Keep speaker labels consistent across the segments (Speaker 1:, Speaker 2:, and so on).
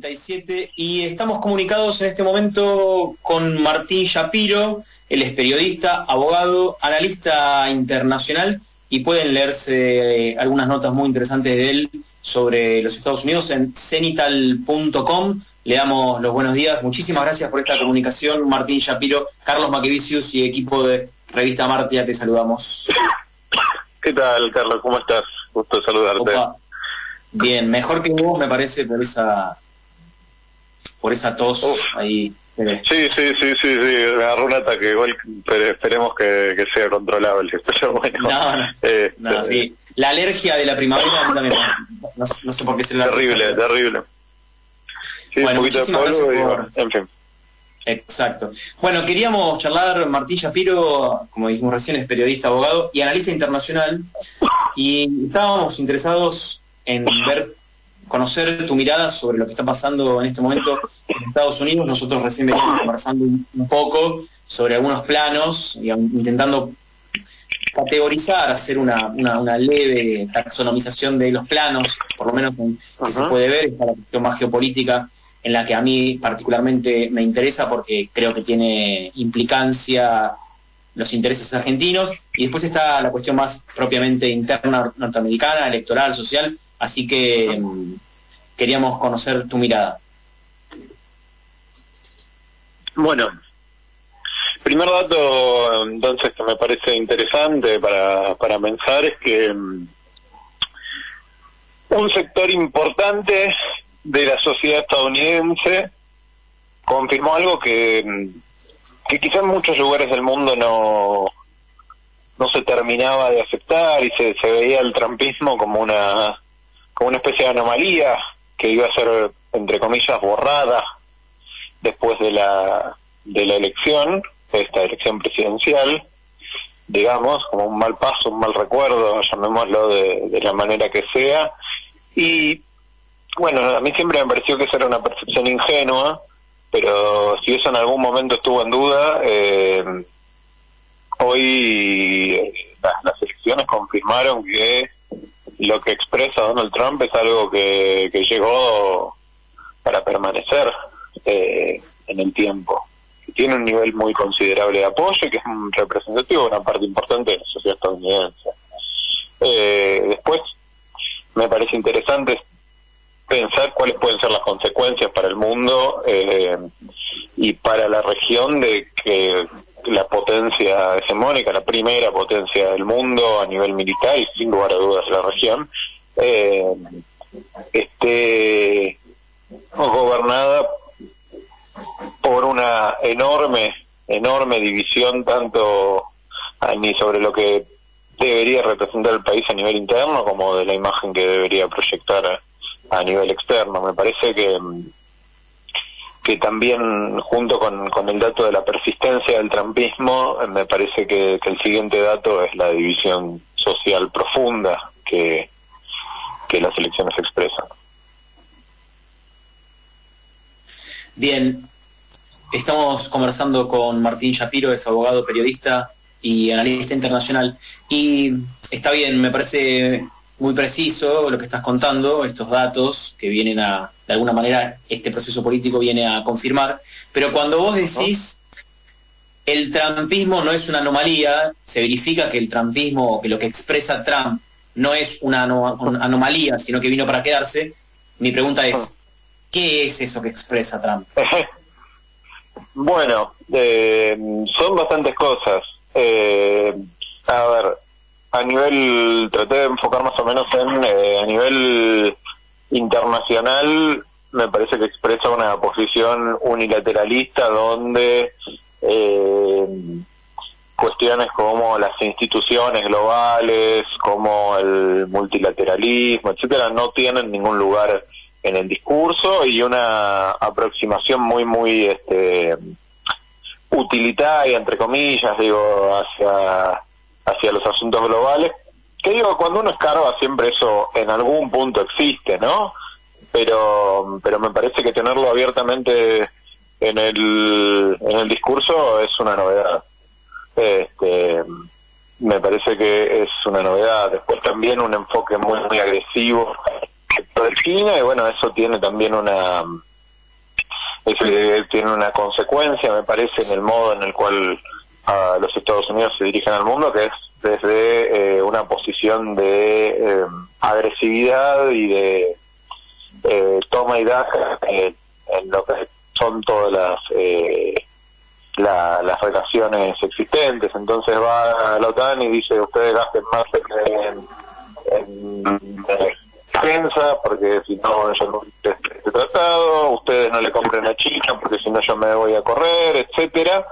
Speaker 1: 37 y estamos comunicados en este momento con Martín Shapiro, él es periodista, abogado, analista internacional y pueden leerse algunas notas muy interesantes de él sobre los Estados Unidos en cenital.com. Le damos los buenos días. Muchísimas gracias por esta comunicación, Martín Shapiro, Carlos Maquevicius y equipo de Revista Martia, te saludamos.
Speaker 2: ¿Qué tal, Carlos? ¿Cómo estás? Gusto saludarte.
Speaker 1: Bien, mejor que vos me parece por esa por esa tos ahí.
Speaker 2: Sí, sí, sí, sí, sí, me agarró un ataque, igual pero esperemos que, sea controlable. Pero bueno,
Speaker 1: este, no, sí. La alergia de la primavera también, no, sé por qué se la
Speaker 2: Terrible, terrible.
Speaker 1: Sí, un poquito de polvo en fin. Exacto. Bueno, queríamos charlar, Martín Shapiro, como dijimos recién, es periodista, abogado y analista internacional, y estábamos interesados en ver, conocer tu mirada sobre lo que está pasando en este momento en Estados Unidos. Nosotros recién veníamos conversando un, poco sobre algunos planos, intentando categorizar, hacer una, una, leve taxonomización de los planos, por lo menos que se puede ver, esta la cuestión más geopolítica en la que a mí particularmente me interesa porque creo que tiene implicancia los intereses argentinos, y después está la cuestión más propiamente interna norteamericana, electoral, social, así que mm, queríamos conocer tu mirada.
Speaker 2: Bueno, primer dato entonces que me parece interesante para, para pensar es que mm, un sector importante de la sociedad estadounidense confirmó algo que que quizás en muchos lugares del mundo no, no se terminaba de aceptar y se, se veía el trampismo como una, como una especie de anomalía que iba a ser, entre comillas, borrada después de la, de la elección, de esta elección presidencial, digamos, como un mal paso, un mal recuerdo, llamémoslo de, la manera que sea. Y bueno, a mí siempre me pareció que esa era una percepción ingenua, pero si eso en algún momento estuvo en duda, eh, hoy eh, las, elecciones confirmaron que lo que expresa Donald Trump es algo que, llegó para permanecer eh, en el tiempo. Que tiene un nivel muy considerable de apoyo y que es un representativo de una parte importante de la sociedad estadounidense. después, me parece interesante pensar cuáles pueden ser las consecuencias para el mundo eh, y para la región de que la potencia hegemónica, la primera potencia del mundo a nivel militar y sin lugar a dudas la región, eh, esté gobernada por una enorme, enorme división tanto ni sobre lo que debería representar el país a nivel interno como de la imagen que debería proyectar a nivel externo. Me parece que, que también junto con, con el dato de la persistencia del trampismo, me parece que, el siguiente dato es la división social profunda que, que las elecciones expresan.
Speaker 1: Bien, estamos conversando con Martín Shapiro, es abogado, periodista y analista internacional. Y está bien, me parece muy preciso lo que estás contando, estos datos que vienen a, de alguna manera, este proceso político viene a confirmar, pero cuando vos decís el trumpismo no es una anomalía, se verifica que el trumpismo, o que lo que expresa Trump no es una, anomalía, sino que vino para quedarse, mi pregunta es, ¿qué es eso que expresa Trump?
Speaker 2: Bueno, eh, son bastantes cosas. Eh, a ver, a nivel, traté de enfocar más o menos en, eh, a nivel internacional, me parece que expresa una posición unilateralista donde eh, cuestiones como las instituciones globales, como el multilateralismo, etcétera, no tienen ningún lugar en el discurso y una aproximación muy, muy este, utilitaria, entre comillas, digo, hacia hacia los asuntos globales. Que digo, cuando uno escarba siempre eso en algún punto existe, ¿no? Pero, pero me parece que tenerlo abiertamente en el, en el discurso es una novedad. Este, me parece que es una novedad. Después también un enfoque muy, muy agresivo de China y bueno, eso tiene también una, tiene una consecuencia, me parece, en el modo en el cual los Estados Unidos se dirigen al mundo, que es desde eh, una posición de eh, agresividad y de eh, toma y daja en lo que son todas las las relaciones existentes. Entonces va a la OTAN y dice, ustedes gasten más en, en, defensa, porque si no yo no este tratado, ustedes no le compren a China, porque si no yo me voy a correr, etcétera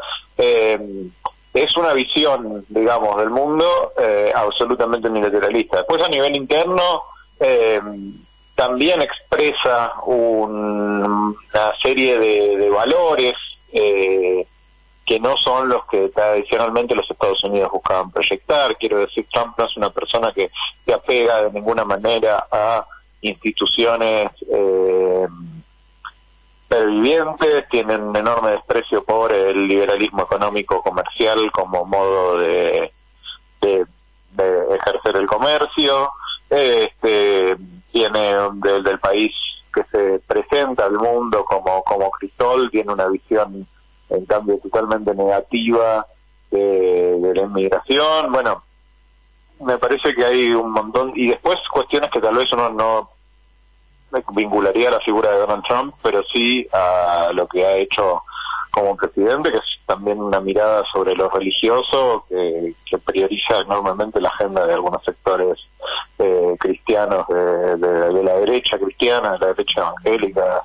Speaker 2: es una visión, digamos, del mundo eh, absolutamente militarista. Después a nivel interno eh, también expresa una serie de, valores eh, que no son los que tradicionalmente los Estados Unidos buscaban proyectar. Quiero decir, Trump no es una persona que se apega de ninguna manera a instituciones pervivientes, tienen un enorme desprecio por el liberalismo económico comercial como modo de, de, ejercer el comercio, este, tiene del, país que se presenta al mundo como, como Crisol, tiene una visión en cambio totalmente negativa de, la inmigración, bueno, me parece que hay un montón, y después cuestiones que tal vez uno no vincularía a la figura de Donald Trump, pero sí a lo que ha hecho como presidente, que es también una mirada sobre lo religioso que, prioriza enormemente la agenda de algunos sectores eh, cristianos de, la derecha cristiana, de la derecha evangélica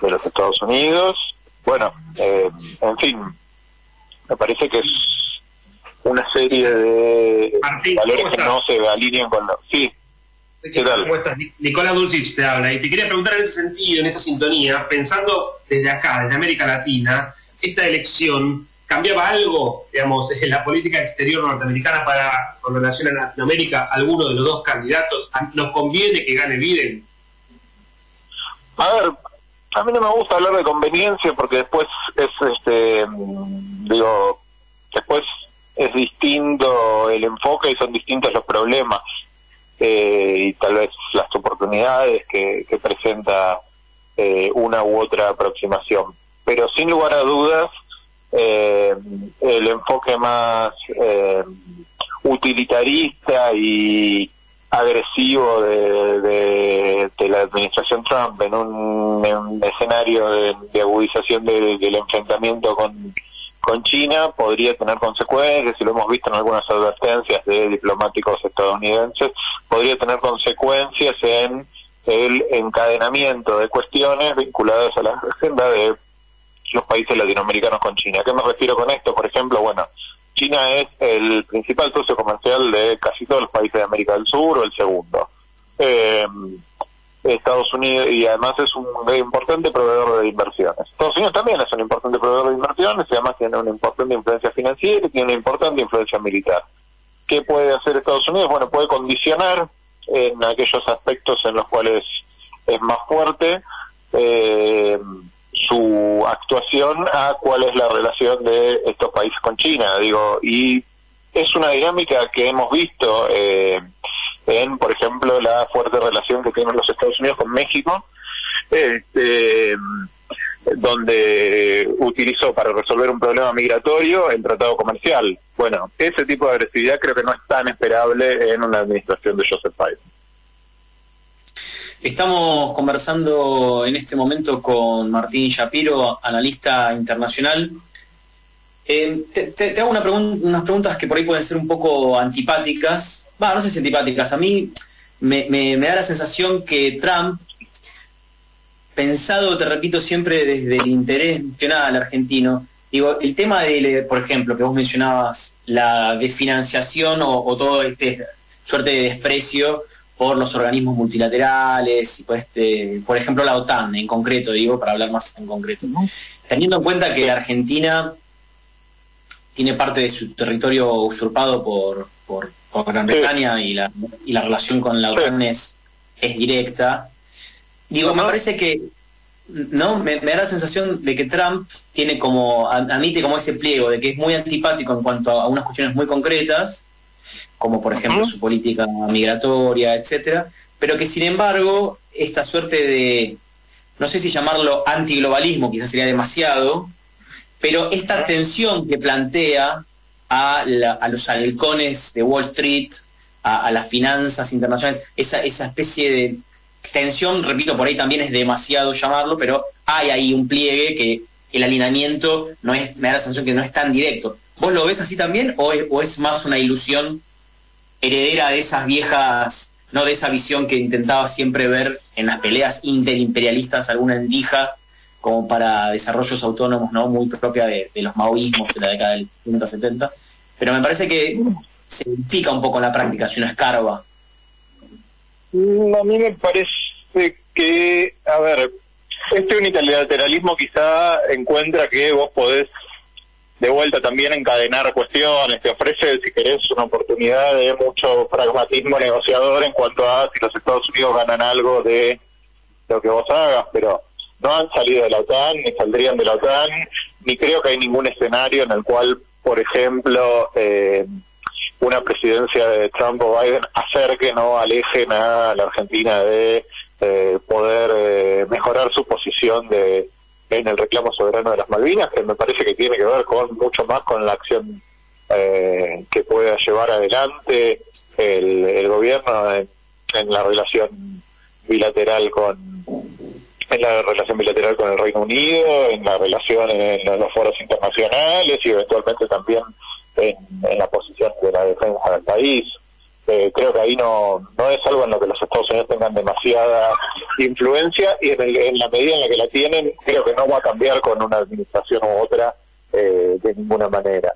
Speaker 2: de los Estados Unidos. Bueno, eh, en fin, me parece que es una serie de valores que no se alinean con los... Sí,
Speaker 3: ¿Qué tal? Nicolás Dulcich te habla y te quería preguntar en ese sentido, en esta sintonía, pensando desde acá, desde América Latina, esta elección cambiaba algo, digamos, en la política exterior norteamericana para con relación a Latinoamérica, alguno de los dos candidatos, ¿nos conviene que gane Biden?
Speaker 2: A ver, a mí no me gusta hablar de conveniencia porque después es, este, digo, después es distinto el enfoque y son distintos los problemas. Eh, y tal vez las oportunidades que, presenta eh, una u otra aproximación. Pero sin lugar a dudas, eh, el enfoque más utilitarista y agresivo de, la administración Trump en un, escenario de, agudización del enfrentamiento con con China podría tener consecuencias, y lo hemos visto en algunas advertencias de diplomáticos estadounidenses, podría tener consecuencias en el encadenamiento de cuestiones vinculadas a la agenda de los países latinoamericanos con China. ¿A qué me refiero con esto? Por ejemplo, bueno, China es el principal socio comercial de casi todos los países de América del Sur o el segundo. Eh, Estados Unidos y además es un importante proveedor de inversiones. Estados Unidos también es un importante proveedor de inversiones y además tiene una importante influencia financiera y tiene una importante influencia militar. ¿Qué puede hacer Estados Unidos? Bueno, puede condicionar en aquellos aspectos en los cuales es más fuerte eh, su actuación a cuál es la relación de estos países con China. Digo, y es una dinámica que hemos visto. Eh, en, por ejemplo, la fuerte relación que tienen los Estados Unidos con México, este, donde utilizó para resolver un problema migratorio el tratado comercial. Bueno, ese tipo de agresividad creo que no es tan esperable en una administración de Joseph Biden.
Speaker 1: Estamos conversando en este momento con Martín Shapiro, analista internacional, eh, te, hago unas preguntas que por ahí pueden ser un poco antipáticas. Va, no sé si antipáticas. A mí me, da la sensación que Trump, pensado, te repito, siempre desde el interés nacional argentino, digo, el tema de, por ejemplo, que vos mencionabas, la desfinanciación o, o todo este suerte de desprecio por los organismos multilaterales y por este, por ejemplo la OTAN en concreto, digo, para hablar más en concreto. Teniendo en cuenta que Argentina tiene parte de su territorio usurpado por, por, Gran Bretaña y, la, y la relación con la OTAN es, directa. Digo, me parece que no me, da la sensación de que Trump tiene como admite como ese pliego de que es muy antipático en cuanto a unas cuestiones muy concretas como por ejemplo su política migratoria etcétera pero que sin embargo esta suerte de no sé si llamarlo antiglobalismo, quizás sería demasiado, pero esta tensión que plantea a, los halcones de Wall Street, a, las finanzas internacionales, esa, esa especie de tensión, repito, por ahí también es demasiado llamarlo, pero hay ahí un pliegue que el alineamiento no es, me da la sensación que no es tan directo. ¿Vos lo ves así también o es, más una ilusión heredera de esas viejas, no de esa visión que intentaba siempre ver en las peleas interimperialistas alguna endija como para desarrollos autónomos, ¿no? Muy propia de, los maoísmos de la década del 50-70. Pero me parece que se pica un poco en la práctica si uno escarba.
Speaker 2: Mm, a mí me parece que, a ver, este unilateralismo quizá encuentra que vos podés de vuelta también encadenar cuestiones, te ofrece, si querés, una oportunidad de mucho pragmatismo negociador en cuanto a si los Estados Unidos ganan algo de lo que vos hagas, pero no han salido de la OTAN, ni saldrían de la OTAN, ni creo que hay ningún escenario en el cual, por ejemplo, eh, una presidencia de Trump o Biden acerquen o alejen a la Argentina de eh, poder eh, mejorar su posición de en el reclamo soberano de las Malvinas, que me parece que tiene que ver con mucho más con la acción que pueda llevar adelante el, gobierno en, la relación bilateral con en la relación bilateral con el Reino Unido, en la relación en, los foros internacionales y eventualmente también en, la posición de la defensa del país. Eh, creo que ahí no, no es algo en lo que los Estados Unidos tengan demasiada influencia y en, la medida en la que la tienen, creo que no va a cambiar con una administración u otra eh, de ninguna manera.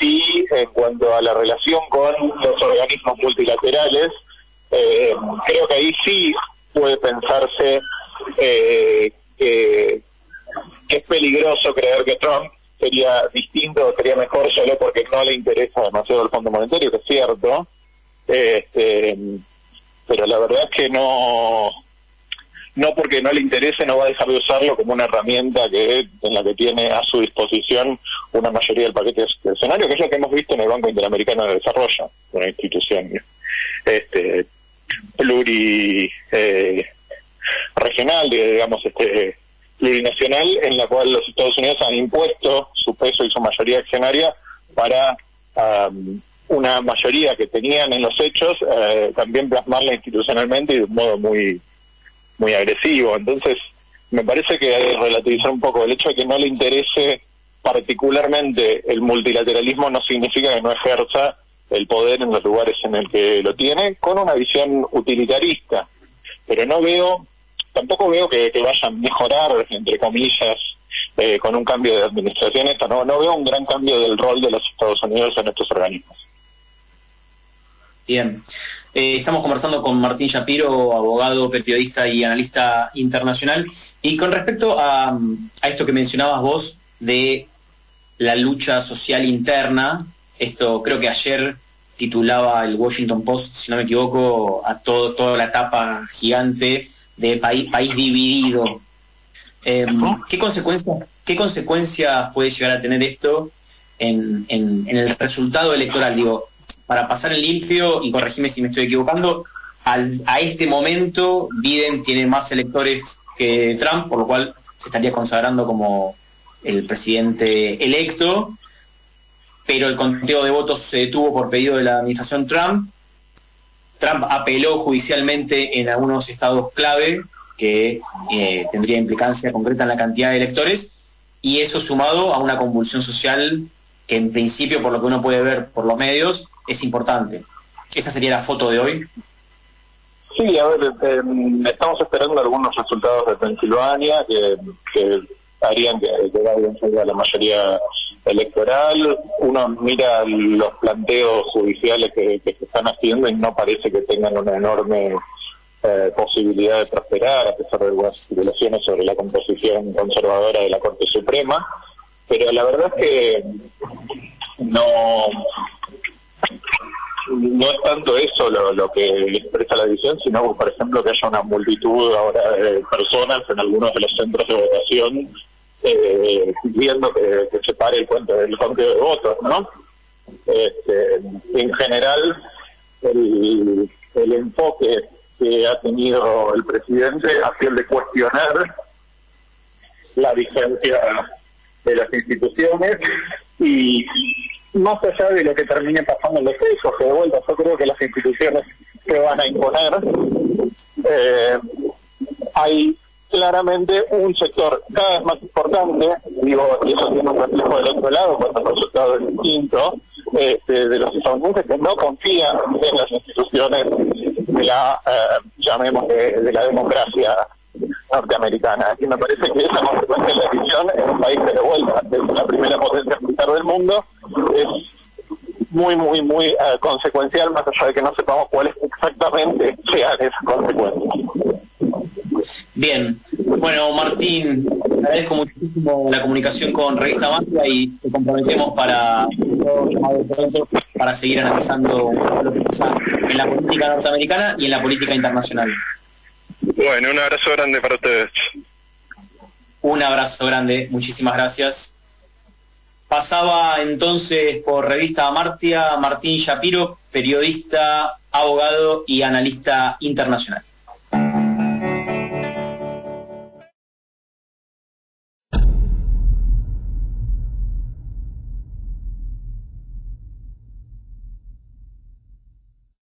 Speaker 2: Sí, en cuanto a la relación con los organismos multilaterales, eh, creo que ahí sí puede pensarse eh, que, es peligroso creer que Trump sería distinto sería mejor solo porque no le interesa demasiado el Fondo Monetario, que es cierto, este, pero la verdad es que no no porque no le interese no va a dejar de usarlo como una herramienta que en la que tiene a su disposición una mayoría del paquete escenario, que es lo que hemos visto en el Banco Interamericano de Desarrollo, una institución este, pluri eh, regional, digamos, este plurinacional, en la cual los Estados Unidos han impuesto su peso y su mayoría accionaria para una mayoría que tenían en los hechos, eh, también plasmarla institucionalmente y de un modo muy, muy agresivo. Entonces, me parece que hay que relativizar un poco el hecho de que no le interese particularmente el multilateralismo no significa que no ejerza el poder en los lugares en el que lo tiene, con una visión utilitarista. Pero no veo tampoco veo que, que vaya a mejorar, entre comillas, eh, con un cambio de administración esto. No, no veo un gran cambio del rol de los Estados Unidos en estos organismos.
Speaker 1: Bien. Eh, estamos conversando con Martín Shapiro, abogado, periodista y analista internacional. Y con respecto a, a, esto que mencionabas vos de la lucha social interna, esto creo que ayer titulaba el Washington Post, si no me equivoco, a todo, toda la etapa gigante de país, país dividido. Em, ¿qué, consecuencias, ¿Qué consecuencias puede llegar a tener esto en, en, el resultado electoral? Digo, para pasar el limpio, y corregime si me estoy equivocando, a este momento Biden tiene más electores que Trump, por lo cual se estaría consagrando como el presidente electo, pero el conteo de votos se detuvo por pedido de la administración Trump. Trump apeló judicialmente en algunos estados clave que eh, tendría implicancia concreta en la cantidad de electores y eso sumado a una convulsión social que en principio, por lo que uno puede ver por los medios, es importante. Esa sería la foto de hoy.
Speaker 2: Sí, a ver, em, estamos esperando algunos resultados de Pensilvania que, harían que, que a la mayoría electoral, uno mira los planteos judiciales que, se están haciendo y no parece que tengan una enorme eh, posibilidad de prosperar, a pesar de algunas especulaciones sobre la composición conservadora de la Corte Suprema, pero la verdad es que no no es tanto eso lo, lo que expresa la división, sino, por ejemplo, que haya una multitud ahora de personas en algunos de los centros de votación eh, pidiendo que, se pare el cuento del conteo de votos, ¿no? Este, en general, el, enfoque que ha tenido el presidente ha sido el de cuestionar la vigencia de las instituciones y más allá de lo que termine pasando en los hechos, que de vuelta yo creo que las instituciones se van a imponer, eh, hay claramente un sector cada vez más importante, digo, y eso tiene un reflejo del otro lado cuando el resultado es distinto, este, de los estadounidenses que no confían en las instituciones de la, eh, llamemos, de, la democracia norteamericana. Y me parece que esa consecuencia de la decisión en un país de vuelta es la primera potencia militar del mundo es muy, muy, muy eh, consecuencial, más allá de que no sepamos cuáles exactamente sean esas consecuencias.
Speaker 1: Bien, bueno Martín, agradezco muchísimo la comunicación con Revista Banca y te comprometemos para para seguir analizando lo que pasa en la política norteamericana y en la política internacional.
Speaker 2: Bueno, un abrazo grande para ustedes.
Speaker 1: Un abrazo grande, muchísimas gracias. Pasaba entonces por Revista Martia Martín Shapiro, periodista, abogado y analista internacional.